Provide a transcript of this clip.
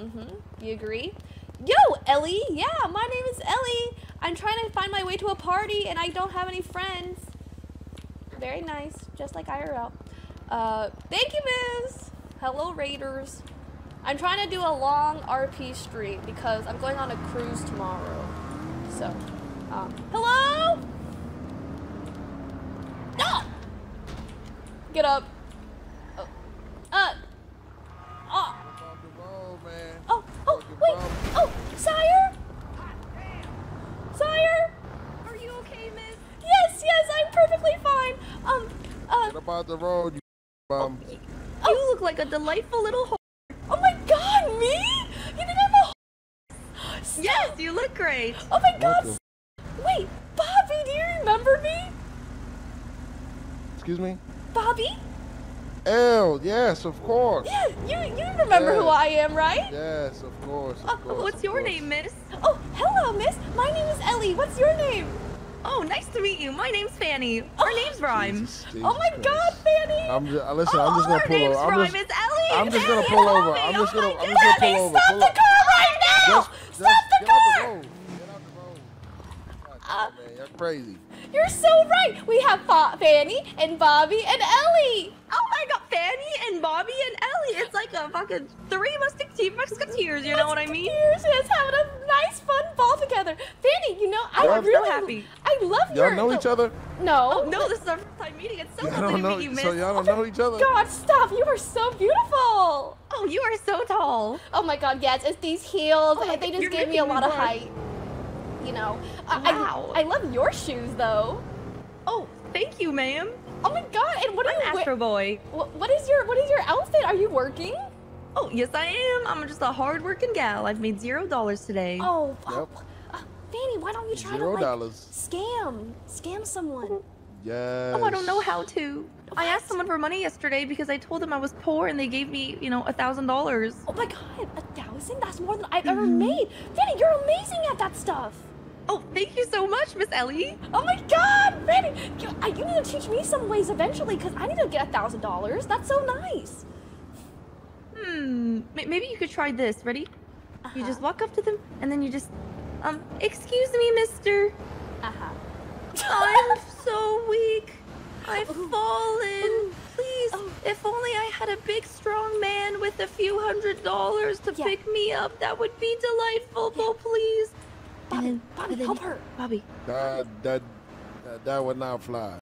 Mm-hmm. You agree? Yo, Ellie. Yeah, my name is Ellie. I'm trying to find my way to a party and I don't have any friends. Very nice, just like IRL. Uh, thank you, Miss. Hello, Raiders. I'm trying to do a long RP stream because I'm going on a cruise tomorrow. So, um, hello? No! Get up. Uh, up out the road, you bum. oh, You look like a delightful little whore. oh my god, me? You think I'm a Stop. Yes, you look great. Oh my god. Wait, Bobby, do you remember me? Excuse me? Bobby? L, yes, of course. Yeah, you you remember who I am, right? Yes, of course, of Uh, course. What's of your course. name, miss? Oh, hello, miss. My name is Ellie. What's your name? Oh, nice to meet you. My name's Fanny. Our oh, names rhyme. Jesus, oh my Jesus god, Fanny. I'm just, uh, listen, oh, I'm just gonna pull names over. I'm rhyme. just, It's Ellie. I'm just gonna pull over. I'm Oh just gonna, I'm just gonna pull Fanny, over. stop Pull the car right now! Just, just stop the get out car! the. Get out the road. Uh, god damn, man, you're crazy. You're so right. We have Fa- Fanny and Bobby and Ellie. Oh my god, Fanny and Bobby and Ellie. It's like a fucking three musketeers, musketeers you know what I mean? Years is having a nice, fun ball together. Fanny, you know, I I'm so really, happy. I love Y'all know each other? No, Oh, no, this is our first time meeting. It's so Y'all lovely don't to meet you, miss. So y'all don't know each other? God, stop! You are so beautiful. Oh, you are so tall. Oh my God, yes, it's these heels. Oh, they just gave me a making me lot of height. You know, I, Wow. I, I love your shoes though. Oh, thank you, ma'am. Oh my God, and what are I'm you? Astro Boy. What, what is your What is your outfit? Are you working? Oh, yes, I am. I'm just a hard-working gal. I've made zero dollars today. Oh, oh, Yep. Uh, Fanny, why don't you try Zero to like dollars. scam, scam someone? Yes. Oh, I don't know how to. I asked someone for money yesterday because I told them I was poor and they gave me, you know, a thousand dollars. Oh my God, a thousand? That's more than I've ever Mhm. made. Fanny, you're amazing at that stuff. Oh, thank you so much, Miss Ellie. Oh my God, Fanny, you, I, you need to teach me some ways eventually because I need to get a thousand dollars. That's so nice. Hmm. Maybe you could try this. Ready? You just Uh-huh. walk up to them and then you just, um, excuse me, Mister. Uh huh. I'm so weak. I've Ooh. fallen. Ooh. Please, Oh. if only I had a big, strong man with a few hundred dollars to Yeah. pick me up, that would be delightful. Oh, please. Bobby, then- Bobby, then help her. Bobby. That, that, that, that would not fly.